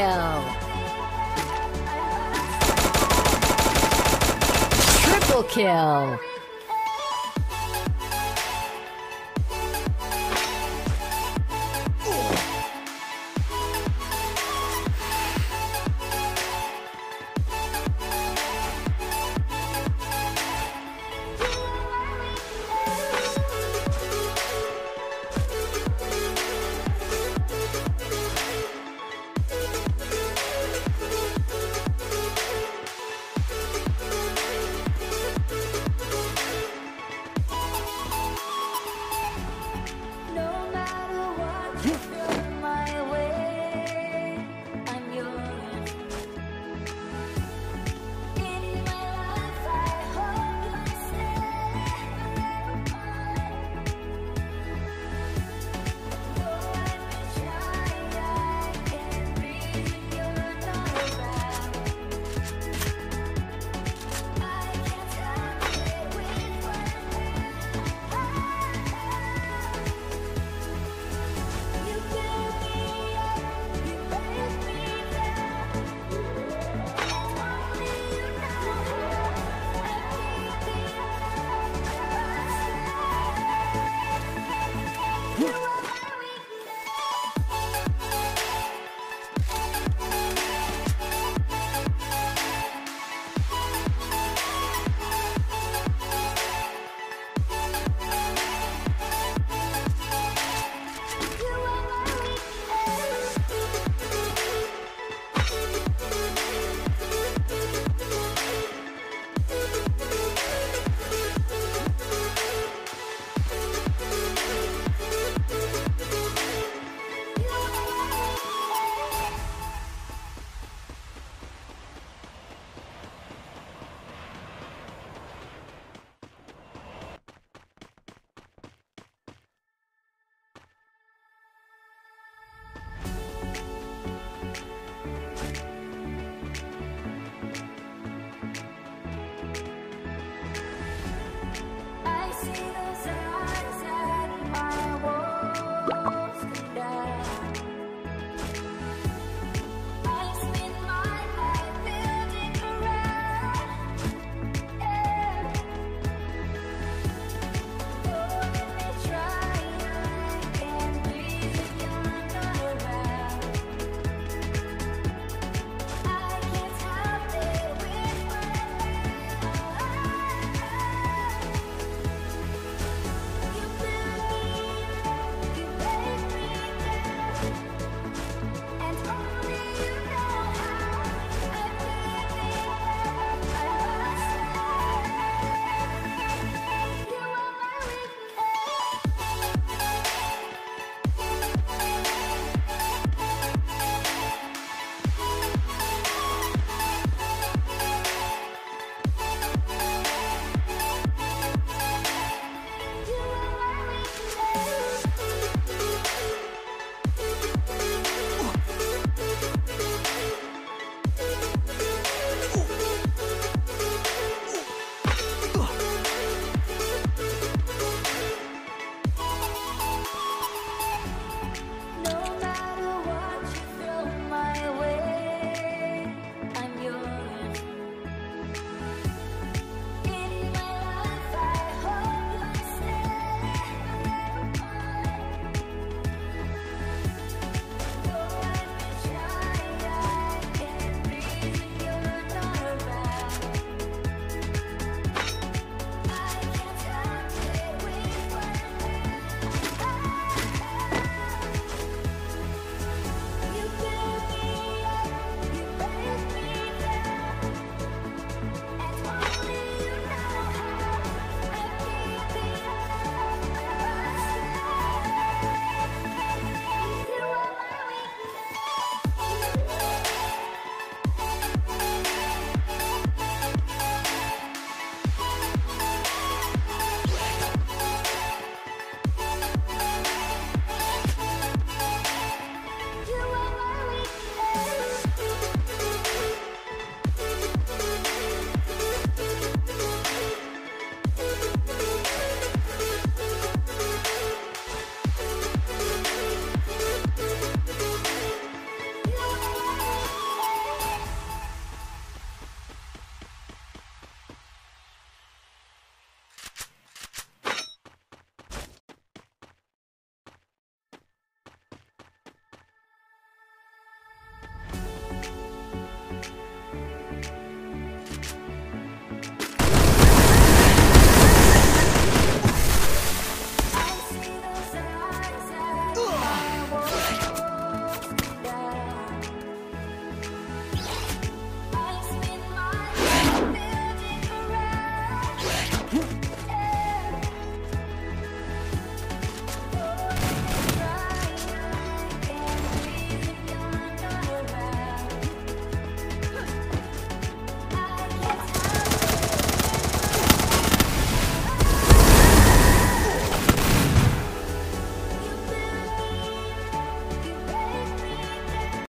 kill. Triple kill. See